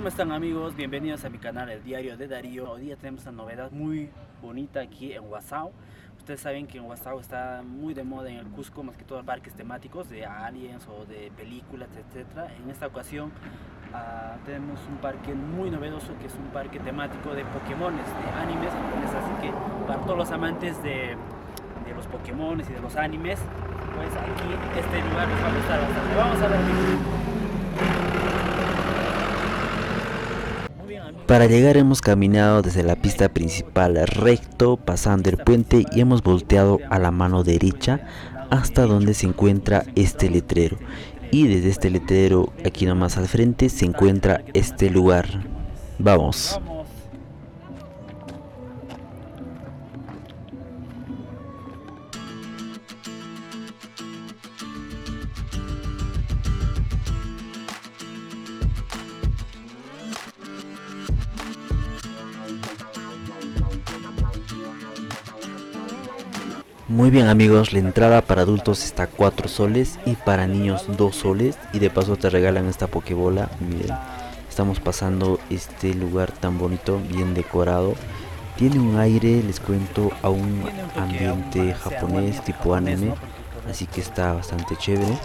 ¿cómo están amigos? Bienvenidos a mi canal El Diario de Darío. Hoy día tenemos una novedad muy bonita aquí en Guasao. Ustedes saben que en Guasao está muy de moda en el Cusco, más que todo parques temáticos de aliens o de películas, etc. En esta ocasión uh, tenemos un parque muy novedoso que es un parque temático de Pokémones, de animes Así que para todos los amantes de, de los Pokémones y de los animes, pues aquí este lugar les va a gustar bastante. Vamos a ver. Para llegar hemos caminado desde la pista principal recto, pasando el puente y hemos volteado a la mano derecha hasta donde se encuentra este letrero. Y desde este letrero, aquí nomás al frente, se encuentra este lugar. Vamos. Muy bien amigos, la entrada para adultos está 4 soles y para niños 2 soles y de paso te regalan esta pokebola. Miren, estamos pasando este lugar tan bonito, bien decorado. Tiene un aire, les cuento, a un ambiente japonés tipo anime, así que está bastante chévere.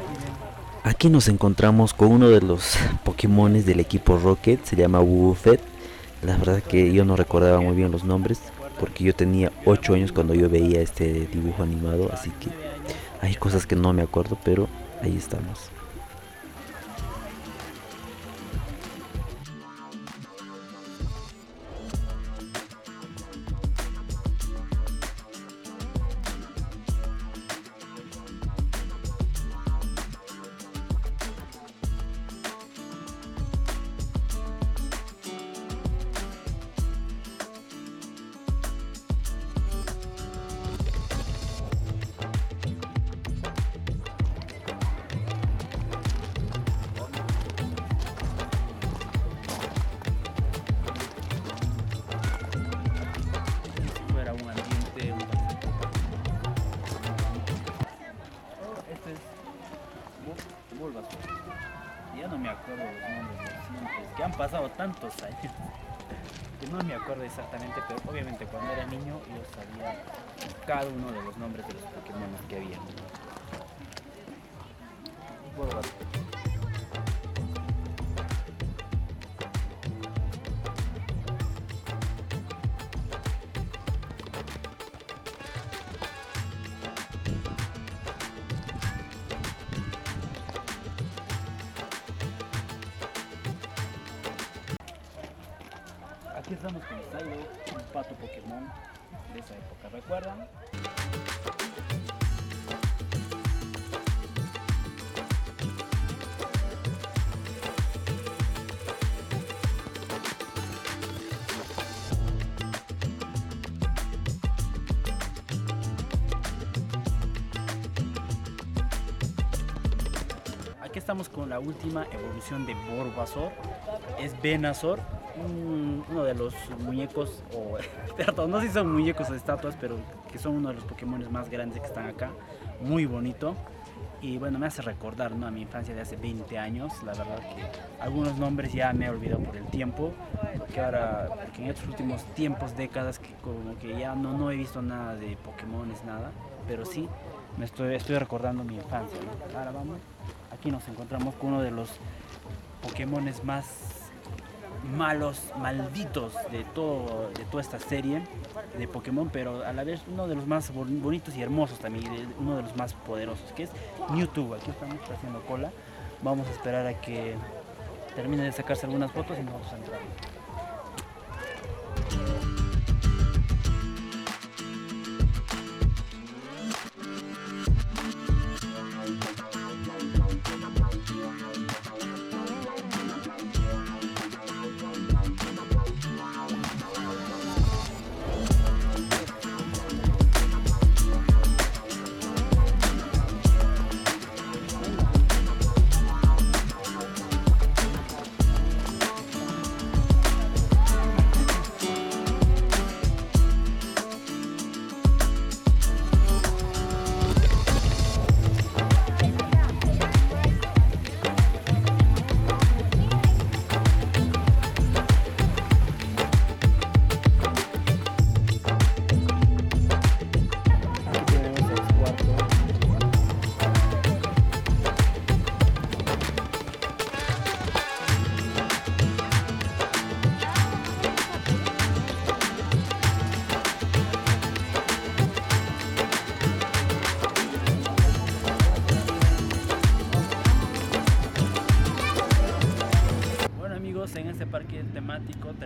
Aquí nos encontramos con uno de los Pokémones del equipo Rocket, se llama Wufet. La verdad que yo no recordaba muy bien los nombres, porque yo tenía 8 años cuando yo veía este dibujo animado, así que hay cosas que no me acuerdo, pero ahí estamos. Pasado tantos años que no me acuerdo exactamente, pero obviamente cuando era niño yo sabía cada uno de los nombres de los Pokémon que había. Aquí estamos con Sairo, un pato Pokémon de esa época, ¿recuerdan? Aquí estamos con la última evolución de Borbazor, es Venazor, uno de los muñecos, o perdón, no sé si son muñecos o estatuas, pero que son uno de los Pokémon más grandes que están acá, muy bonito. Y bueno, me hace recordar ¿no? a mi infancia de hace 20 años, la verdad que algunos nombres ya me he olvidado por el tiempo, porque ahora, porque en estos últimos tiempos, décadas, que como que ya no, no he visto nada de Pokémon, nada, pero sí me estoy, estoy recordando mi infancia. Ahora vamos, aquí nos encontramos con uno de los Pokémon más malos, malditos de, todo, de toda esta serie de Pokémon, pero a la vez uno de los más bonitos y hermosos también, uno de los más poderosos, que es Mewtwo. Aquí estamos haciendo cola. Vamos a esperar a que termine de sacarse algunas fotos y nos vamos a entrar.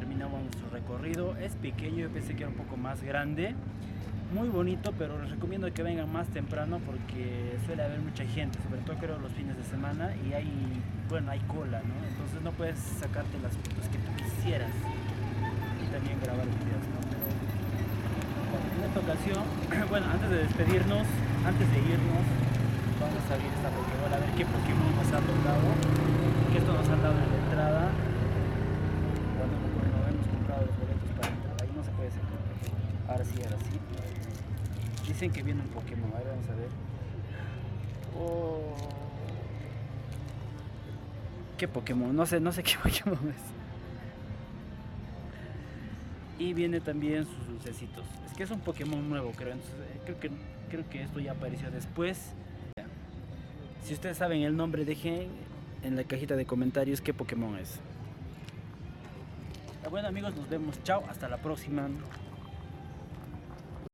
Terminamos nuestro recorrido. Es pequeño, yo pensé que era un poco más grande. Muy bonito, pero les recomiendo que vengan más temprano porque suele haber mucha gente, sobre todo creo los fines de semana y hay, bueno, hay cola, ¿no? Entonces no puedes sacarte las fotos que tú quisieras y también grabar videos, ¿no? Pero en esta ocasión, bueno, antes de despedirnos, antes de irnos, vamos a abrir esta Pokébola a ver qué Pokémon nos ha tocado, que esto nos han dado en la entrada. Cuando nos hemos comprado los boletos para entrar, ahí no se puede sacar. Ahora sí, ahora sí. Dicen que viene un Pokémon, a ver, vamos a ver. Oh. ¿Qué Pokémon? No sé, no sé qué Pokémon es. Y viene también sus dulcecitos. Es que es un Pokémon nuevo, creo. Entonces, eh, creo que creo que esto ya apareció después. Si ustedes saben el nombre, dejen en la cajita de comentarios qué Pokémon es. Bueno amigos, nos vemos. Chao, hasta la próxima.